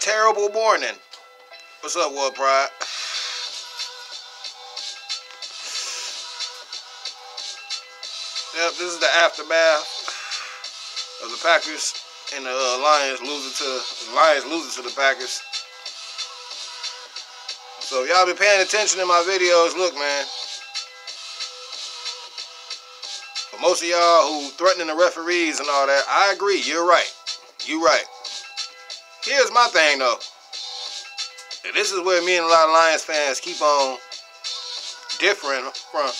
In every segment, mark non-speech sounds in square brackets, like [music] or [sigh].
terrible morning. What's up, World Pride? Yep, this is the aftermath of the Packers and the uh, Lions losing to the Lions losing to the Packers. So y'all been paying attention to my videos, look, man. For most of y'all who threatening the referees and all that, I agree. You're right. You right. Here's my thing though. And this is where me and a lot of Lions fans keep on differing from.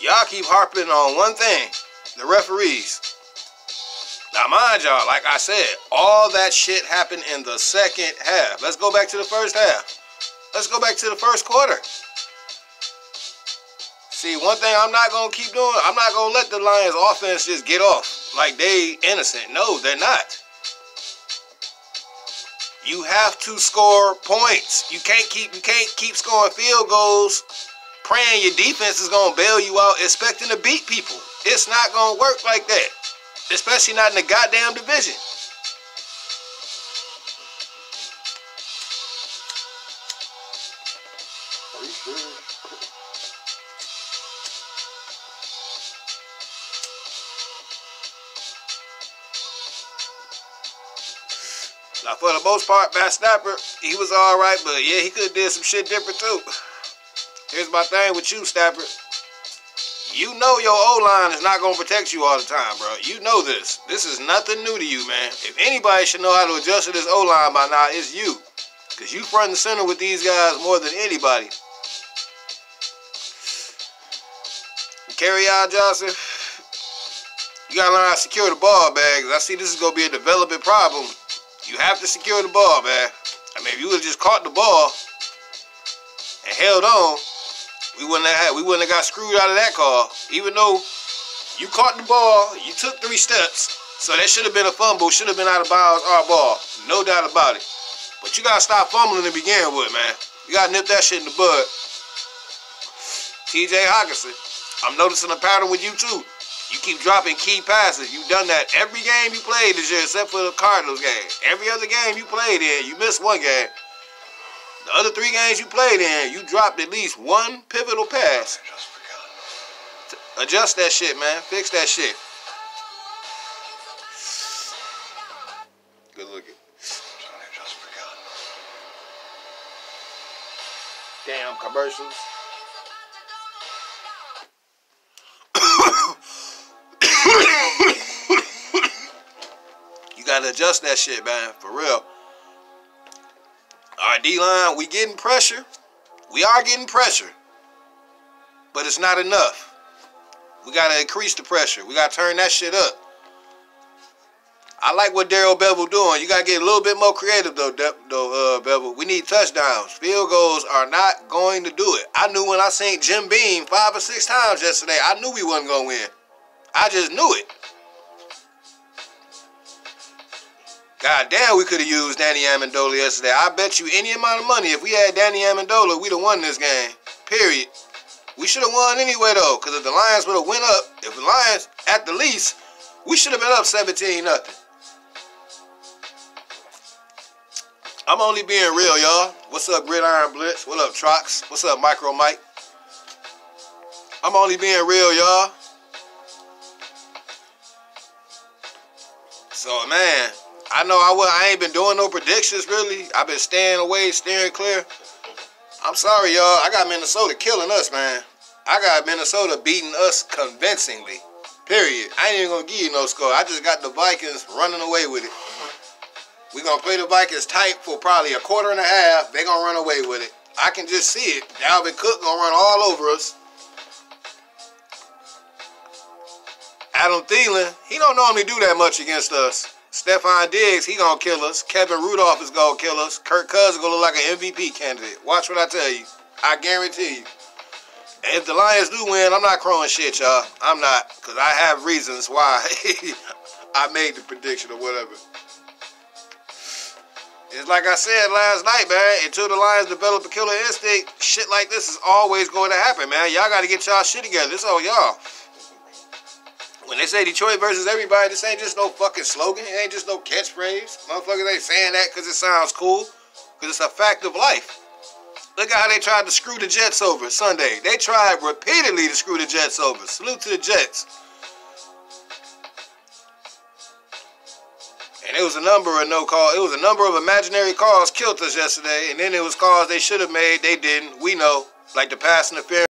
Y'all keep harping on one thing, the referees. Now mind y'all, like I said, all that shit happened in the second half. Let's go back to the first half. Let's go back to the first quarter. See, one thing I'm not gonna keep doing, I'm not gonna let the Lions offense just get off like they innocent. No, they're not. You have to score points. You can't keep you can't keep scoring field goals praying your defense is gonna bail you out expecting to beat people. It's not gonna work like that. Especially not in the goddamn division. Are you serious? Now, for the most part, Matt Snapper, he was all right, but yeah, he could have did some shit different too. Here's my thing with you, Snapper. You know your O-line is not going to protect you all the time, bro. You know this. This is nothing new to you, man. If anybody should know how to adjust to this O-line by now, it's you. Because you front and center with these guys more than anybody. Kerryon, Johnson. You got to learn how to secure the ball, bags. I see this is to be a developing problem. You have to secure the ball, man. I mean, if you would have just caught the ball and held on, we wouldn't have had, we wouldn't have got screwed out of that call. Even though you caught the ball, you took three steps, so that should have been a fumble, should have been out of bounds, our ball, no doubt about it. But you gotta stop fumbling to begin with, man. You gotta nip that shit in the bud. T.J. Hockenson, I'm noticing a pattern with you too. You keep dropping key passes. You've done that every game you played this year, except for the Cardinals game. Every other game you played in, you missed one game. The other three games you played in, you dropped at least one pivotal pass. Adjust that shit, man. Fix that shit. Good looking. I just forgot. Damn commercials. Adjust that shit, man, for real. All right, D-line, we getting pressure. We are getting pressure, but it's not enough. We gotta increase the pressure. We gotta turn that shit up. I like what Darrell Bevell doing. You gotta get a little bit more creative though, De- though, uh, Bevell. We need touchdowns. Field goals are not going to do it. I knew when I seen Jim Beam five or six times yesterday. I knew we wasn't gonna win. I just knew it. God damn, we could have used Danny Amendola yesterday. I bet you any amount of money if we had Danny Amendola, we'd have won this game. Period. We should have won anyway though, because if the Lions would have went up, if the Lions at the least, we should have been up 17 nothing. I'm only being real, y'all. What's up, Gridiron Blitz? What up, Trox? What's up, Micro Mike? I'm only being real, y'all. So, man, I know I, I ain't been doing no predictions, really. I've been staying away, steering clear. I'm sorry, y'all. I got Minnesota killing us, man. I got Minnesota beating us convincingly. Period. I ain't even to give you no score. I just got the Vikings running away with it. We're to play the Vikings tight for probably a quarter and a half. They're to run away with it. I can just see it. Dalvin Cook to run all over us. Adam Thielen, he don't normally do that much against us. Stefon Diggs, he gonna kill us. Kevin Rudolph is gonna kill us. Kirk Cousins is gonna look like an MVP candidate. Watch what I tell you. I guarantee you. And if the Lions do win, I'm not crowing shit, y'all. I'm not, because I have reasons why [laughs] I made the prediction or whatever. It's like I said last night, man. Until the Lions develop a killer instinct, shit like this is always going to happen, man. Y'all got to get y'all shit together. This all y'all. When they say Detroit versus everybody, this ain't just no fucking slogan. It ain't just no catchphrase. Motherfuckers ain't saying that because it sounds cool. Because it's a fact of life. Look at how they tried to screw the Jets over Sunday. They tried repeatedly to screw the Jets over. Salute to the Jets. And it was a number of no call. It was a number of imaginary calls killed us yesterday. And then it was calls they should have made. They didn't. We know. Like the pass interference.